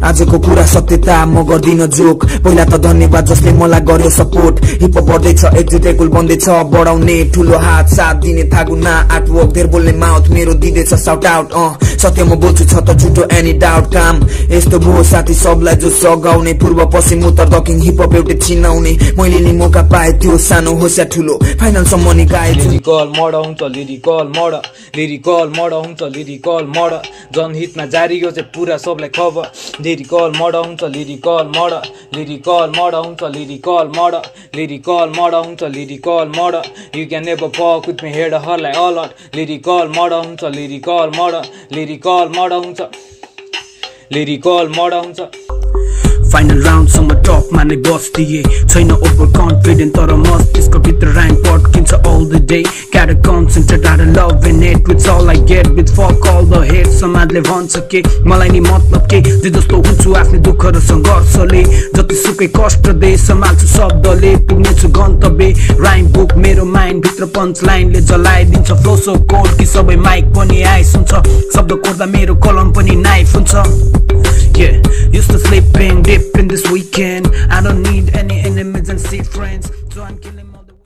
आजको कुरा सत्यता म गर्दिन जोक पहिला त धन्यवाद जसले मलाई गर्यो सपोर्ट हिप बढ्दैछ एकजुट एकुल बन्दैछ बढाउने ठुलो हात साथ दिने थागुना आर्टवर्क धेर बोल्ने माउथ मेरो दिँदैछ साउट आउट अँ सत्य म बोल्छु छ त झुटो एनी डाउट काम यस्तो भो साथी सबलाई जो सघाउने पूर्व पश्चिम उत्तर दक्षिण हिपहप एउटै चिनाउने मैले नि मौका पाए त्यो सानो होस् या ठुलो फाइनलसम्म नि गाए लिरिकल मर्डर हुन्छ लिरिकल मर्डर लिरिकल मर्डर हुन्छ लिरिकल मर्डर जनहितमा जारी यो चाहिँ पुरा सबलाई खबर लिरिकल मर्डर हुन्छ लिरिकल मर्डर लिरिकल मर्डर हुन्छ लिरिकल मर्डर लिरिकल मर्डर हुन्छ lyrical murder you can never fuck with me head हरलाई alert lyrical murder हुन्छ लिरिकल मर्डर लिरिकल मर्डर हुन्छ. लिरिकल मर्डर हुन्छ. फाइनल राउन्डसम्म टपमा नै बस्दिए छैन ओभर कन्फिडेन्ट तर मस्तिष्क भित्र राइम पड्किन्छ all the day care concentrate are love and net with all I get with fuck all the head समाजले भन्छ के मलाई नि मतलब के? जे जस्तो हुन्छु आफ्नो दुःख र सङ्घर्षले जतिसुकै कष्ट दे सम्हाल्छु शब्दले पुग्नेछु गन्तव्य। राइम बुक मेरो माइन्ड भित्र पञ्च लाइनले जलाइदिन्छ फ्लो सो कोड कि सबै माइक पनि आइस हुन्छ। शब्द कोर्दा मेरो कलम पनि नाइफ हुन्छ। Yeah, used to sleeping in this weekend. I don't need any enemies and see friends, so I'm killing all the.